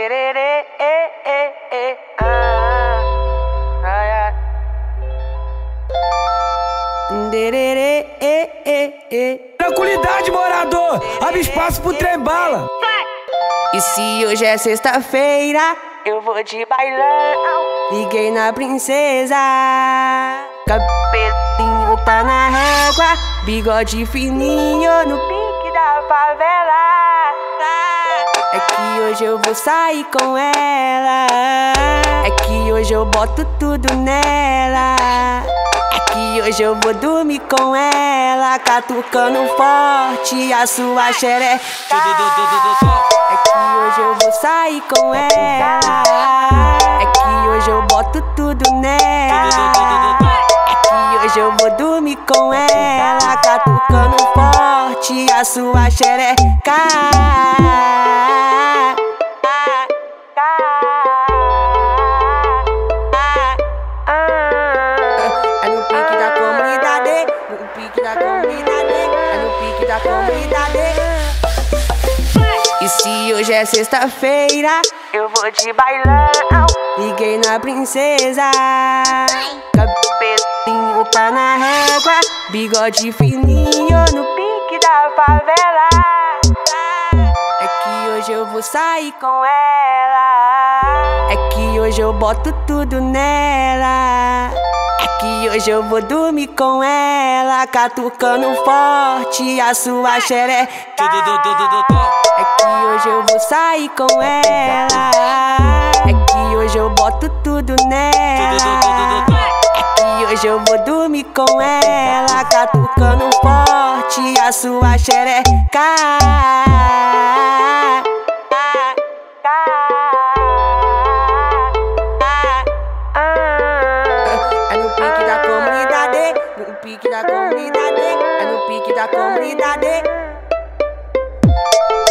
Dererê, e, e, e, ah, ai, ai. Dererê, e, e, e. Tranquilidade, morador! Abre espaço pro trem bala! E se hoje é sexta-feira, eu vou de bailão. Liguei na princesa. Cabelinho tá na régua, bigode fininho no pique da favela. É que hoje eu vou sair com ela. É que hoje eu boto tudo nela. É que hoje eu vou dormir com ela, catucando forte a sua xereca. É que hoje eu vou sair com ela. É que hoje eu boto tudo nela. É que hoje eu vou dormir com ela, catucando forte a sua xereca. Comunidade, no pique da comunidade, é no pique da comunidade. E se hoje é sexta-feira, eu vou de bailão. Liguei na princesa. Cabelinho tá na régua, bigode fininho no pique da favela. É que hoje eu vou sair com ela. É que hoje eu boto tudo nela. É que hoje eu vou dormir com ela, catucando forte a sua xereca. É que hoje eu vou sair com ela. É que hoje eu boto tudo nela. É que hoje eu vou dormir com ela, catucando forte a sua xereca. Pique da comunidade, é no pique da comunidade.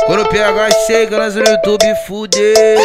Quando o PH chega, nós no YouTube fudeu.